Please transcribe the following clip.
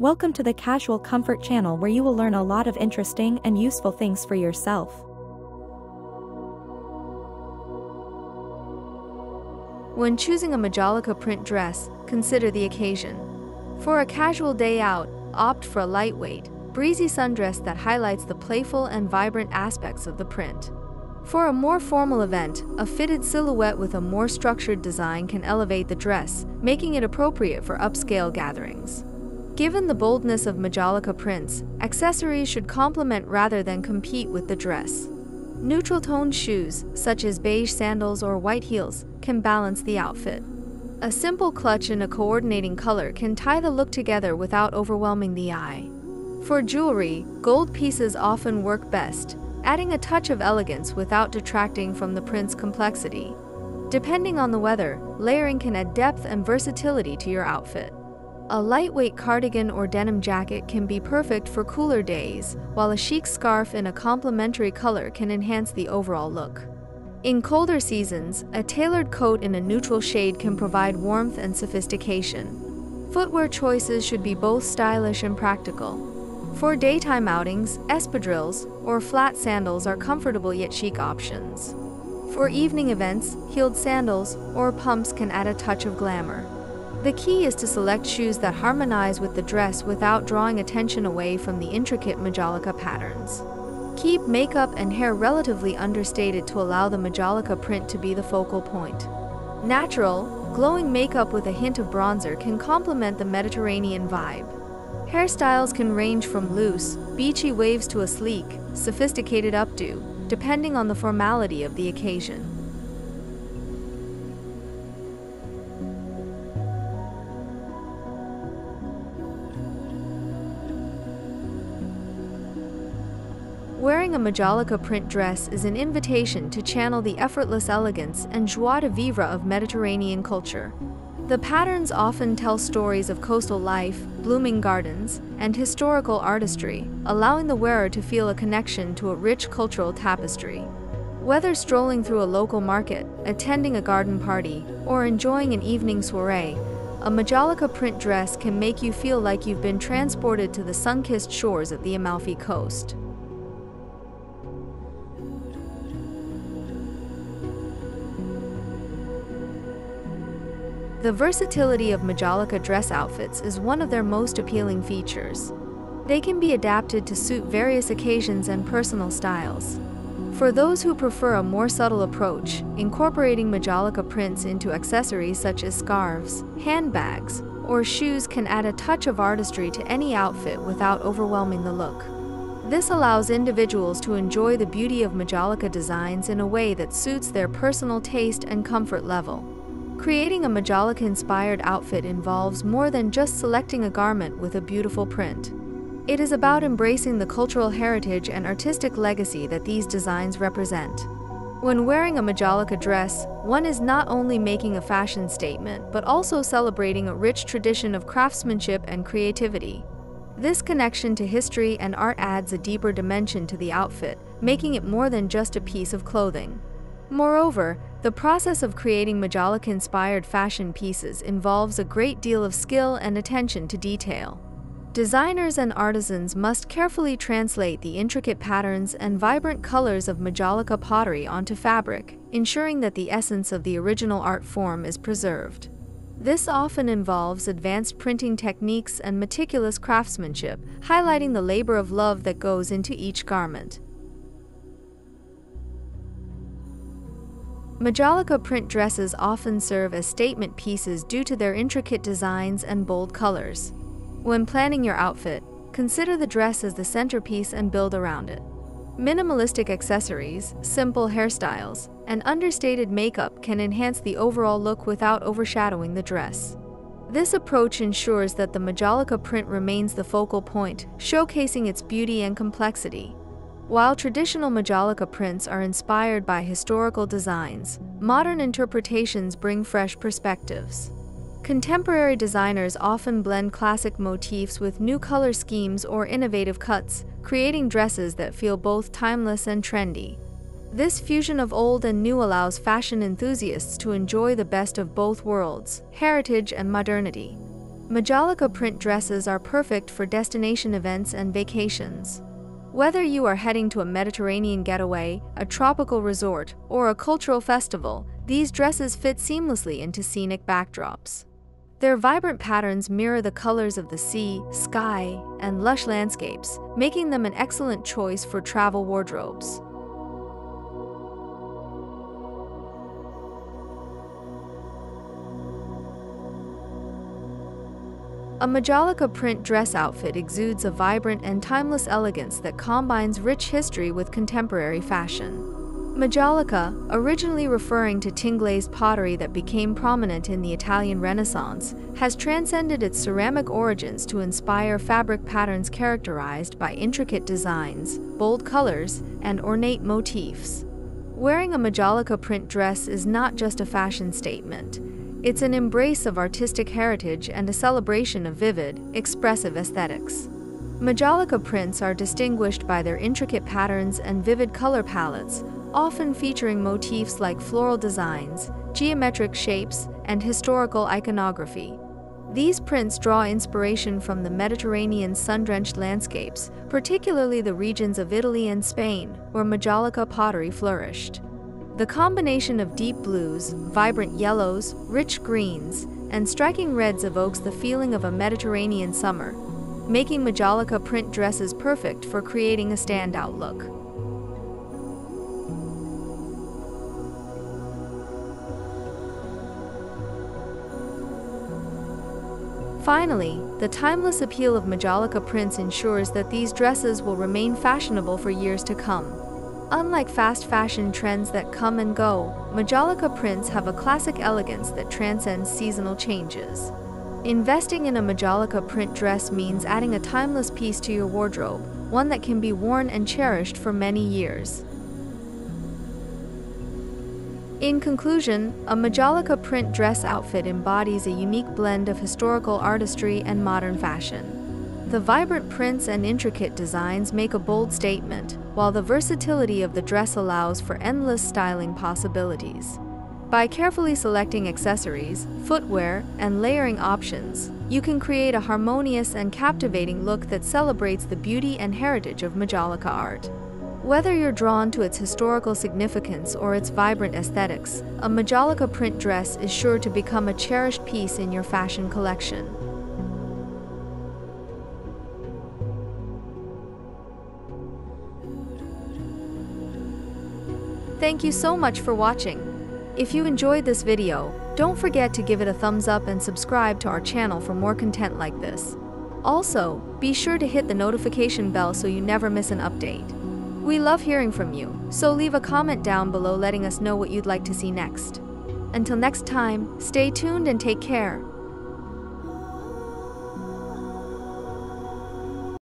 Welcome to the Casual Comfort channel where you will learn a lot of interesting and useful things for yourself. When choosing a Majolica print dress, consider the occasion. For a casual day out, opt for a lightweight, breezy sundress that highlights the playful and vibrant aspects of the print. For a more formal event, a fitted silhouette with a more structured design can elevate the dress, making it appropriate for upscale gatherings. Given the boldness of Majolica prints, accessories should complement rather than compete with the dress. Neutral toned shoes, such as beige sandals or white heels, can balance the outfit. A simple clutch in a coordinating color can tie the look together without overwhelming the eye. For jewelry, gold pieces often work best, adding a touch of elegance without detracting from the print's complexity. Depending on the weather, layering can add depth and versatility to your outfit. A lightweight cardigan or denim jacket can be perfect for cooler days, while a chic scarf in a complementary color can enhance the overall look. In colder seasons, a tailored coat in a neutral shade can provide warmth and sophistication. Footwear choices should be both stylish and practical. For daytime outings, espadrilles or flat sandals are comfortable yet chic options. For evening events, heeled sandals or pumps can add a touch of glamour. The key is to select shoes that harmonize with the dress without drawing attention away from the intricate Majolica patterns. Keep makeup and hair relatively understated to allow the Majolica print to be the focal point. Natural, glowing makeup with a hint of bronzer can complement the Mediterranean vibe. Hairstyles can range from loose, beachy waves to a sleek, sophisticated updo, depending on the formality of the occasion. Wearing a Majolica print dress is an invitation to channel the effortless elegance and joie de vivre of Mediterranean culture. The patterns often tell stories of coastal life, blooming gardens, and historical artistry, allowing the wearer to feel a connection to a rich cultural tapestry. Whether strolling through a local market, attending a garden party, or enjoying an evening soiree, a Majolica print dress can make you feel like you've been transported to the sun-kissed shores of the Amalfi Coast. The versatility of Majolica dress outfits is one of their most appealing features. They can be adapted to suit various occasions and personal styles. For those who prefer a more subtle approach, incorporating Majolica prints into accessories such as scarves, handbags, or shoes can add a touch of artistry to any outfit without overwhelming the look. This allows individuals to enjoy the beauty of Majolica designs in a way that suits their personal taste and comfort level. Creating a Majolica-inspired outfit involves more than just selecting a garment with a beautiful print. It is about embracing the cultural heritage and artistic legacy that these designs represent. When wearing a Majolica dress, one is not only making a fashion statement, but also celebrating a rich tradition of craftsmanship and creativity. This connection to history and art adds a deeper dimension to the outfit, making it more than just a piece of clothing. Moreover, the process of creating Majolica-inspired fashion pieces involves a great deal of skill and attention to detail. Designers and artisans must carefully translate the intricate patterns and vibrant colors of Majolica pottery onto fabric, ensuring that the essence of the original art form is preserved. This often involves advanced printing techniques and meticulous craftsmanship, highlighting the labor of love that goes into each garment. Majolica print dresses often serve as statement pieces due to their intricate designs and bold colors. When planning your outfit, consider the dress as the centerpiece and build around it. Minimalistic accessories, simple hairstyles, and understated makeup can enhance the overall look without overshadowing the dress. This approach ensures that the Majolica print remains the focal point, showcasing its beauty and complexity. While traditional Majolica prints are inspired by historical designs, modern interpretations bring fresh perspectives. Contemporary designers often blend classic motifs with new color schemes or innovative cuts, creating dresses that feel both timeless and trendy. This fusion of old and new allows fashion enthusiasts to enjoy the best of both worlds, heritage and modernity. Majolica print dresses are perfect for destination events and vacations. Whether you are heading to a Mediterranean getaway, a tropical resort, or a cultural festival, these dresses fit seamlessly into scenic backdrops. Their vibrant patterns mirror the colors of the sea, sky, and lush landscapes, making them an excellent choice for travel wardrobes. A Majolica print dress outfit exudes a vibrant and timeless elegance that combines rich history with contemporary fashion. Majolica, originally referring to tinglazed pottery that became prominent in the Italian Renaissance, has transcended its ceramic origins to inspire fabric patterns characterized by intricate designs, bold colors, and ornate motifs. Wearing a Majolica print dress is not just a fashion statement. It's an embrace of artistic heritage and a celebration of vivid, expressive aesthetics. Majolica prints are distinguished by their intricate patterns and vivid color palettes, often featuring motifs like floral designs, geometric shapes, and historical iconography. These prints draw inspiration from the Mediterranean sun-drenched landscapes, particularly the regions of Italy and Spain, where Majolica pottery flourished. The combination of deep blues, vibrant yellows, rich greens, and striking reds evokes the feeling of a Mediterranean summer, making Majolica print dresses perfect for creating a standout look. Finally, the timeless appeal of Majolica prints ensures that these dresses will remain fashionable for years to come. Unlike fast fashion trends that come and go, Majolica prints have a classic elegance that transcends seasonal changes. Investing in a Majolica print dress means adding a timeless piece to your wardrobe, one that can be worn and cherished for many years. In conclusion, a Majolica print dress outfit embodies a unique blend of historical artistry and modern fashion. The vibrant prints and intricate designs make a bold statement, while the versatility of the dress allows for endless styling possibilities. By carefully selecting accessories, footwear, and layering options, you can create a harmonious and captivating look that celebrates the beauty and heritage of Majolica art. Whether you're drawn to its historical significance or its vibrant aesthetics, a Majolica print dress is sure to become a cherished piece in your fashion collection. Thank you so much for watching. If you enjoyed this video, don't forget to give it a thumbs up and subscribe to our channel for more content like this. Also, be sure to hit the notification bell so you never miss an update. We love hearing from you, so leave a comment down below letting us know what you'd like to see next. Until next time, stay tuned and take care.